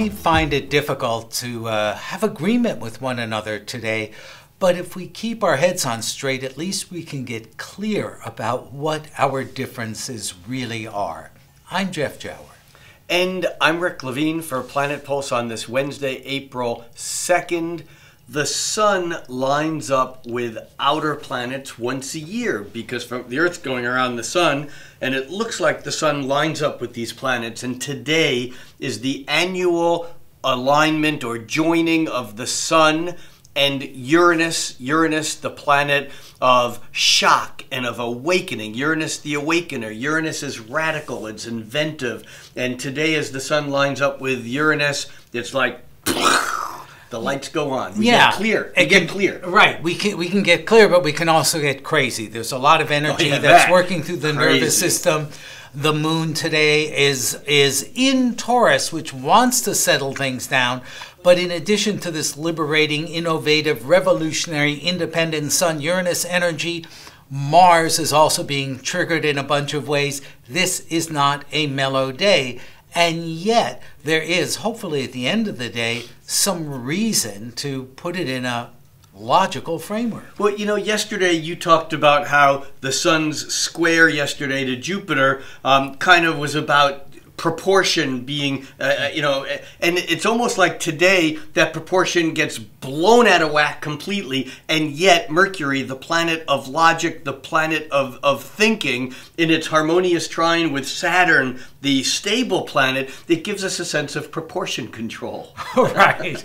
may find it difficult to uh, have agreement with one another today, but if we keep our heads on straight, at least we can get clear about what our differences really are. I'm Jeff Jawer. And I'm Rick Levine for Planet Pulse on this Wednesday, April 2nd. The sun lines up with outer planets once a year because from the Earth's going around the sun, and it looks like the sun lines up with these planets. And today is the annual alignment or joining of the sun and Uranus, Uranus, the planet of shock and of awakening. Uranus, the awakener. Uranus is radical, it's inventive. And today, as the sun lines up with Uranus, it's like the lights go on. We yeah, get clear. We get clear. Right. We can we can get clear, but we can also get crazy. There's a lot of energy Oh, yeah, that's that. working through the Crazy. nervous system. The moon today is is in Taurus, which wants to settle things down. But in addition to this liberating, innovative, revolutionary, independent sun Uranus energy, Mars is also being triggered in a bunch of ways. This is not a mellow day. And yet, there is, hopefully at the end of the day, some reason to put it in a logical framework. Well, you know, yesterday you talked about how the sun's square yesterday to Jupiter um, kind of was about proportion being, uh, uh, you know, and it's almost like today that proportion gets blown out of whack completely, and yet Mercury, the planet of logic, the planet of, of thinking, in its harmonious trine with Saturn, the stable planet, it gives us a sense of proportion control. right,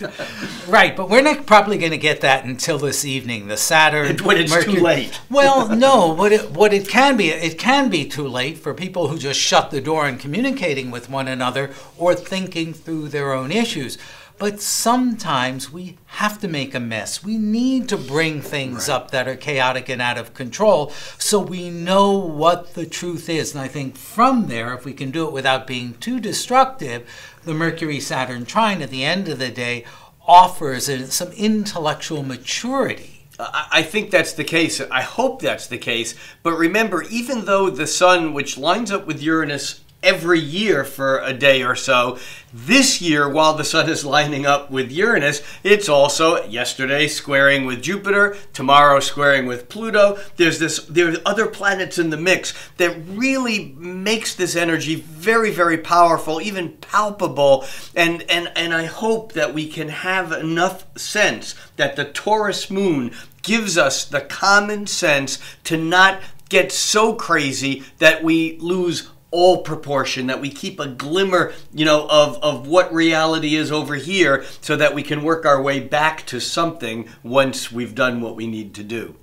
right. But we're not probably going to get that until this evening. The Saturn, When it's too late. well, no. What it what it can be, it can be too late for people who just shut the door and communicating with one another or thinking through their own issues. But sometimes we have to make a mess. We need to bring things up that are chaotic and out of control so we know what the truth is. And I think from there, if we can do it without being too destructive, the Mercury Saturn trine at the end of the day offers some intellectual maturity. I I think that's the case. I hope that's the case. But remember, even though the sun, which lines up with Uranus every year for a day or so, this year, while the sun is lining up with Uranus, it's also yesterday squaring with Jupiter, tomorrow squaring with Pluto. There's this, there's other planets in the mix that really makes this energy very, very powerful, even palpable. And and and I hope that we can have enough sense that the Taurus moon gives us the common sense to not get so crazy that we lose all proportion that we keep a glimmer you know of, of what reality is over here so that we can work our way back to something once we've done what we need to do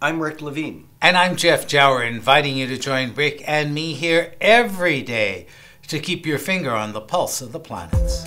i'm rick levine And I'm Jeff Jawer, inviting you to join Rick and me here every day to keep your finger on the pulse of the planets.